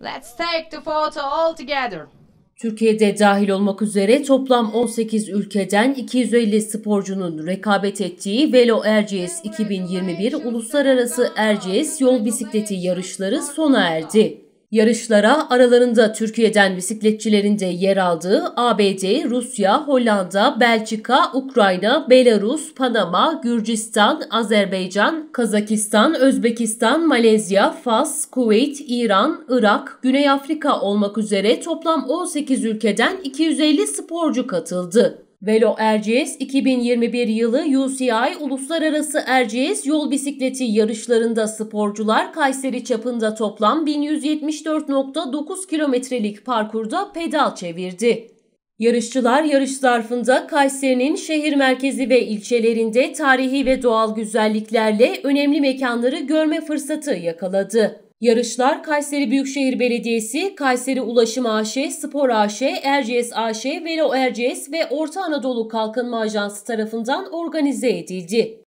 Let's take the photo all together. Türkiye'de dahil olmak üzere toplam 18 ülkeden 250 sporcunun rekabet ettiği Velo Erciyes 2021 Uluslararası Erciyes Yol Bisikleti yarışları sona erdi. Yarışlara aralarında Türkiye'den bisikletçilerin de yer aldığı ABD, Rusya, Hollanda, Belçika, Ukrayna, Belarus, Panama, Gürcistan, Azerbaycan, Kazakistan, Özbekistan, Malezya, Fas, Kuveyt, İran, Irak, Güney Afrika olmak üzere toplam 18 ülkeden 250 sporcu katıldı. Velo Erciyes 2021 yılı UCI Uluslararası Erciyes Yol Bisikleti yarışlarında sporcular Kayseri çapında toplam 1174.9 kilometrelik parkurda pedal çevirdi. Yarışçılar yarış zarfında Kayseri'nin şehir merkezi ve ilçelerinde tarihi ve doğal güzelliklerle önemli mekanları görme fırsatı yakaladı. Yarışlar Kayseri Büyükşehir Belediyesi, Kayseri Ulaşım AŞ, Spor AŞ, Erciyes AŞ, Velo Erciyes ve Orta Anadolu Kalkınma Ajansı tarafından organize edildi.